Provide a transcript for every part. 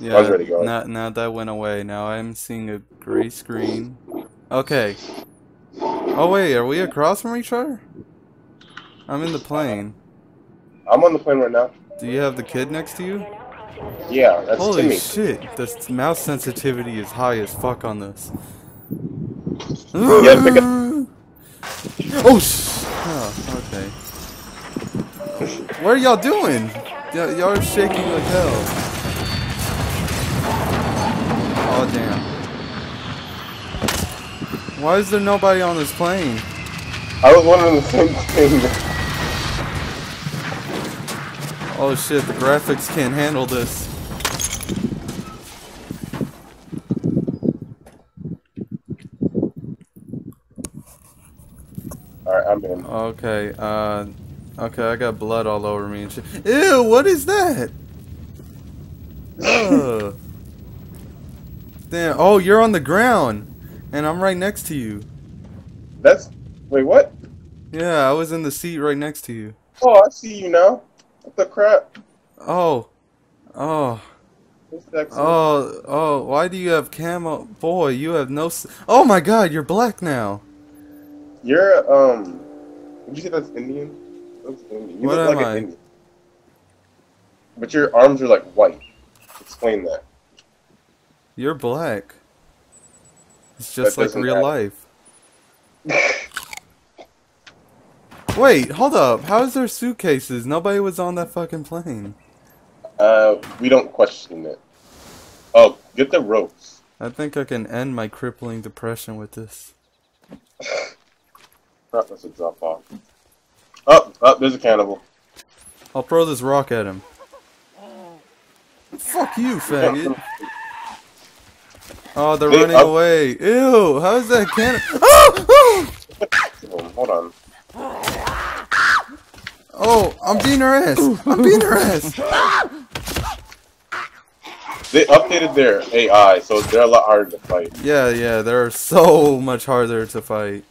Yeah, I was ready to go. Now, now that went away. Now I'm seeing a gray screen. Okay. Oh wait, are we across from each other? I'm in the plane. I'm on the plane right now. Do you have the kid next to you? Yeah, that's Holy Timmy. shit, the mouse sensitivity is high as fuck on this. Yeah, pick it- Oh, sh- oh, okay. What are y'all doing? Y'all are shaking like hell. Oh, damn. Why is there nobody on this plane? I was wondering the same thing. Oh shit, the graphics can't handle this. Alright, I'm in. Okay, uh, okay, I got blood all over me and shit. Ew, what is that? Damn, oh, you're on the ground, and I'm right next to you. That's. Wait, what? Yeah, I was in the seat right next to you. Oh, I see you now. What the crap? Oh, oh, oh, oh, why do you have camo? Boy, you have no. Oh my god, you're black now. You're, um. Would you say that's Indian? That's Indian. You What look am like I? an Indian. But your arms are like white. Explain that. You're black. It's just That like real matter. life. Wait, hold up. How is there suitcases? Nobody was on that fucking plane. Uh, we don't question it. Oh, get the ropes. I think I can end my crippling depression with this. Crap, that's a drop off. Oh, oh, there's a cannibal. I'll throw this rock at him. Fuck you, faggot. Oh, they're Hey, running up. away. Ew, how is that cannon? Oh, oh! Oh, hold on. oh, I'm beating her ass. I'm beating her ass. They updated their AI, so they're a lot harder to fight. Yeah, yeah, they're so much harder to fight.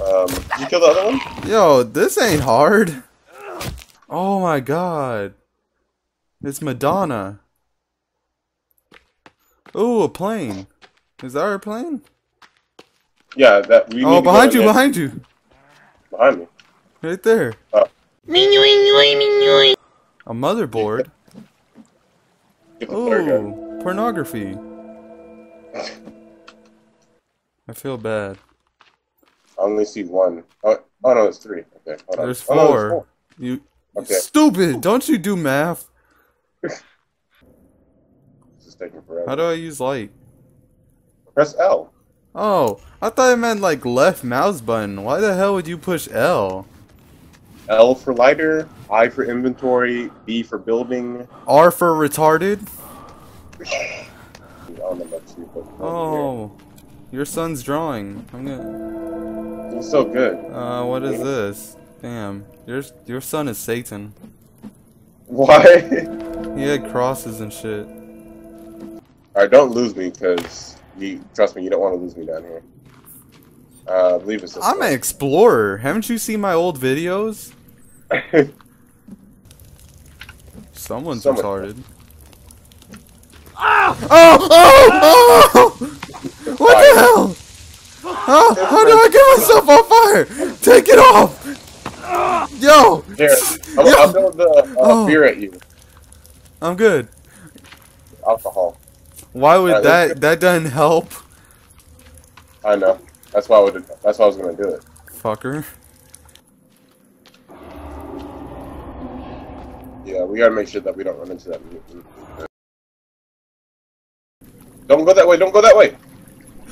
Um, did you kill the other one? Yo, this ain't hard. Oh my god. It's Madonna. Ooh, a plane. Is that our plane? Yeah, that we. Oh, to behind in you, there. behind you. Behind me. Right there. Oh. A motherboard. Get the third gun. Ooh, pornography. I feel bad. I only see one. Oh, oh no, it's three. Okay, hold on. There's Oh, no, four. You Okay. stupid! Don't you do math? Taking forever. How do I use light? Press L. Oh, I thought it meant like left mouse button. Why the hell would you push L? L for lighter, I for inventory, B for building. R for retarded? I don't know about you, but Oh, your son's drawing. I'm gonna. he's so good. Uh, what is this? Damn, your your son is Satan. Why? He had crosses and shit. Alright, don't lose me, because you trust me, you don't want to lose me down here. Uh, I believe it's. I'm an explorer. Haven't you seen my old videos? Someone's Someone- retarded. Oh! Oh! Oh! What the hell? How, how do I get myself on fire? Take it off! Yo! Here, I'm, Yo! I'll throw the uh, Oh. beer at you. I'm good. Alcohol. Why would let's that that doesn't help? I know. That's why I would. That's why I was gonna do it. Fucker. Yeah, we gotta make sure that we don't run into that mutant. Don't go that way. Don't go that way.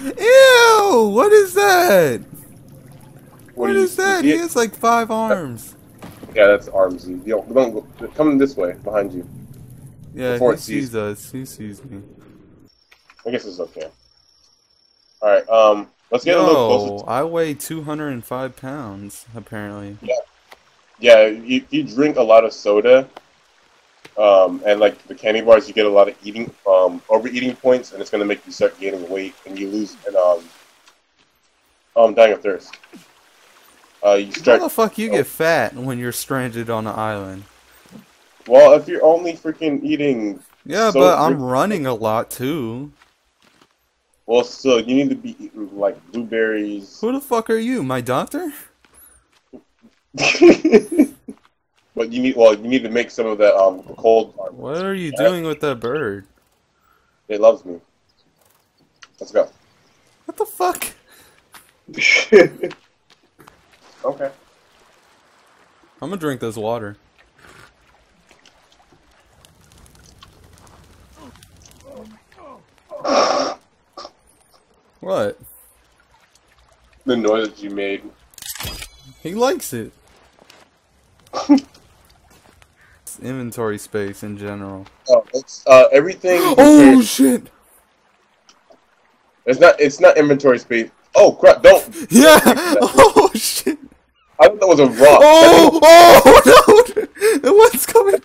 Ew! What is that? What do you- that? He has like five arms. Yeah, that's arms. You don't, don't go. Come this way, behind you. Yeah, Before he it sees- sees us. He sees me. I guess it's okay. All right. Um, let's get a little closer. I weigh 205 pounds, apparently. Yeah, if you drink a lot of soda, um, and like the candy bars, you get a lot of eating, um, overeating points, and it's gonna make you start gaining weight, and you lose, and um, I'm dying of thirst. Uh, you How the fuck you oh. get fat when you're stranded on an island? Well, if you're only freaking eating, Yeah, So but I'm running a lot too. Well, still, you need to be eating like blueberries. Who the fuck are you? My doctor? but you need, well, you need to make some of that um cold. What are you Yeah. doing with that bird? It loves me. Let's go. What the fuck? Okay. I'm gonna drink this water. What? The noise that you made. He likes it. it's inventory space in general. Oh, it's uh everything. Oh shit! It's not. It's not inventory space. Oh crap! Don't. Yeah! Oh shit! I thought that was a rock. Oh! Oh no! What's coming?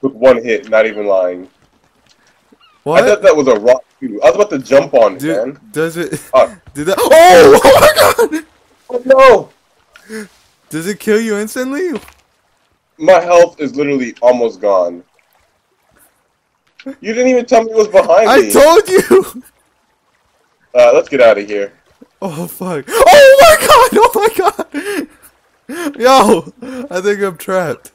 With one hit, not even lying. What? I thought that was a rock too. I was about to jump on it, man. Dude, does it? Uh, Did that? Oh! Oh my god! oh no! Does it kill you instantly? My health is literally almost gone. You didn't even tell me it was behind I me. I told you! uh, let's get out of here. Oh fuck! Oh my god! Oh my god! Yo! I think I'm trapped.